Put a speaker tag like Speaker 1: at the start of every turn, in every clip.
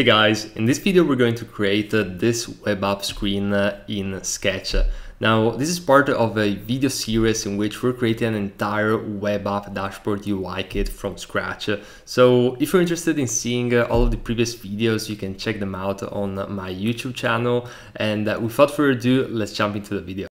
Speaker 1: Hey guys, in this video we're going to create uh, this web app screen uh, in Sketch. Now this is part of a video series in which we're creating an entire web app dashboard UI kit from scratch. So if you're interested in seeing uh, all of the previous videos, you can check them out on my YouTube channel. And uh, without further ado, let's jump into the video.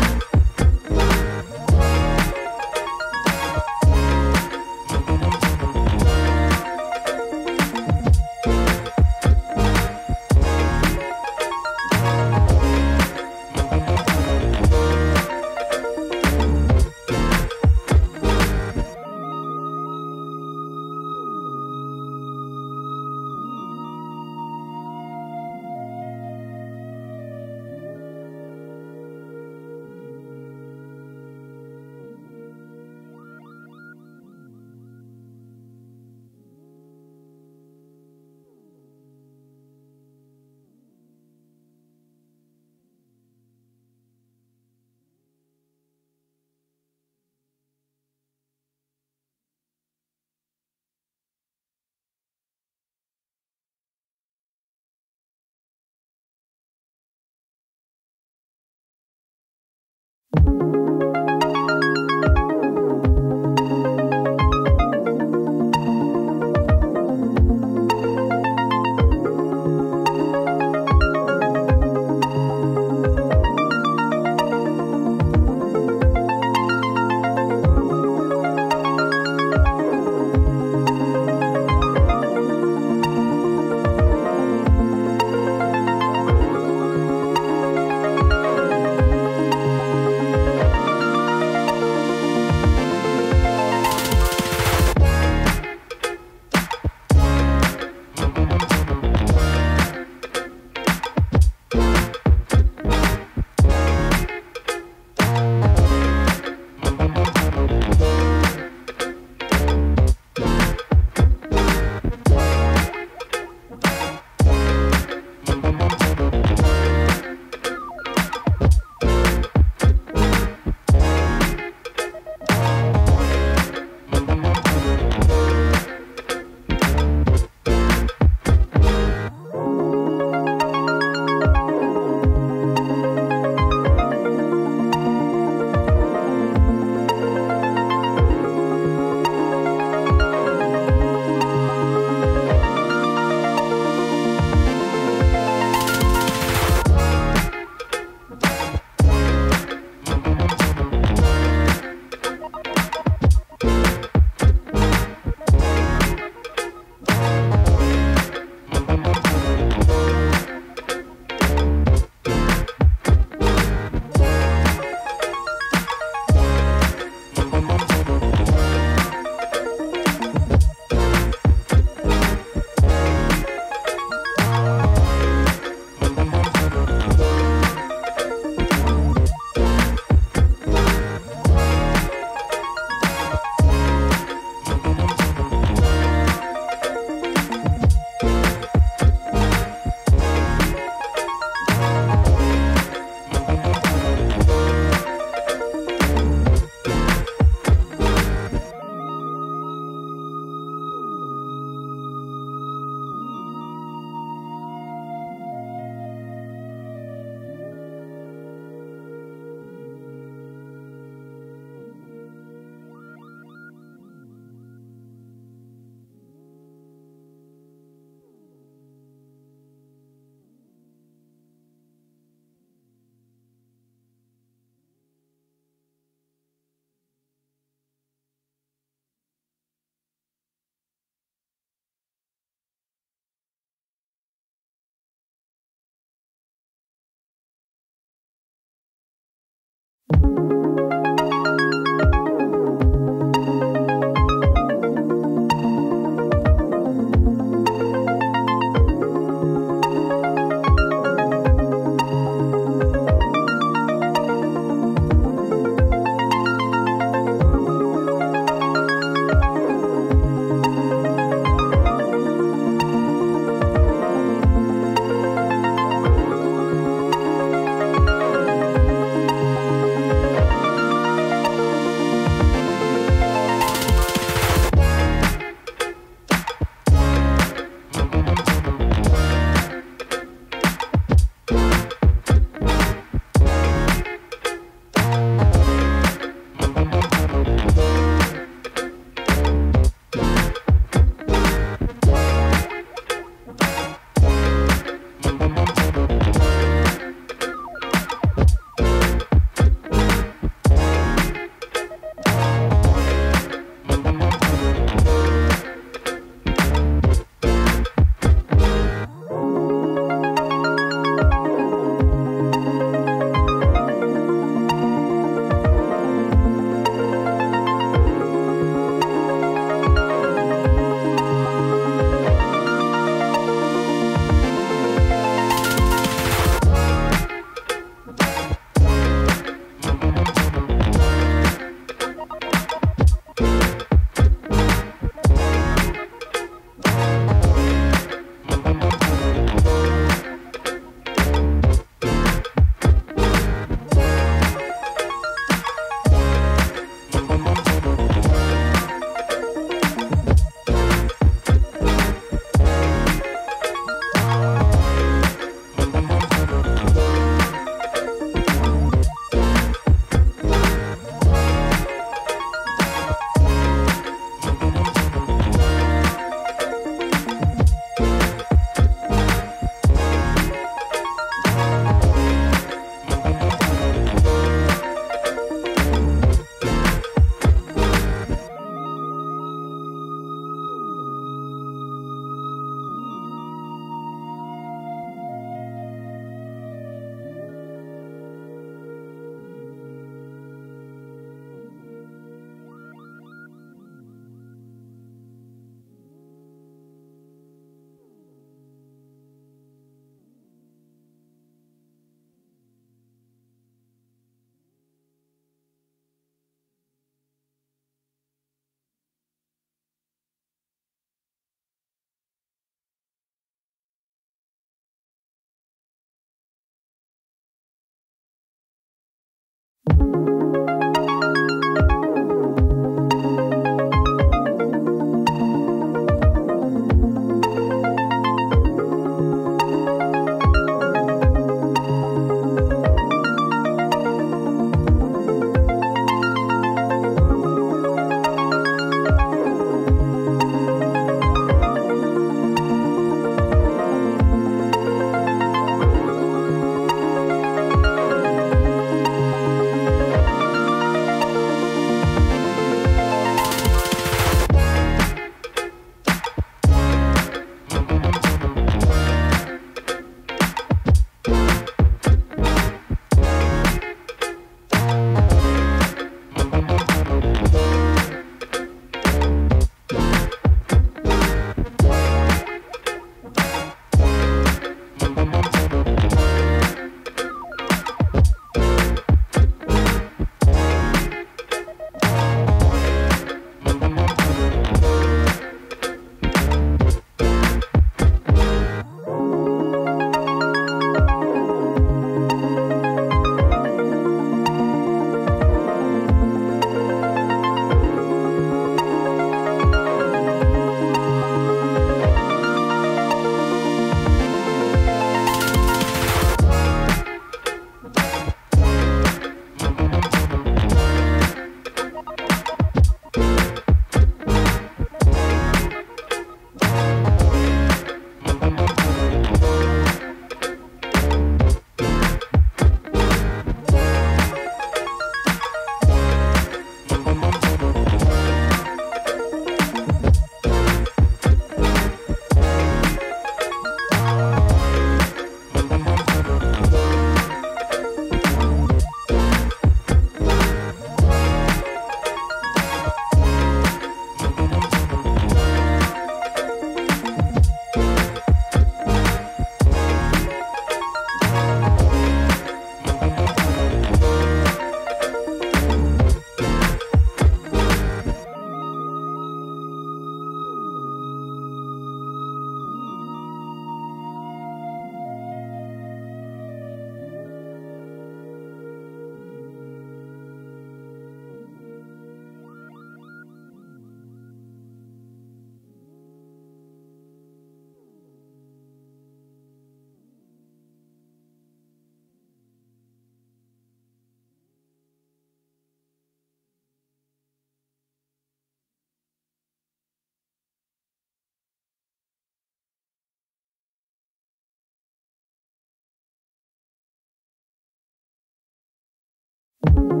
Speaker 2: you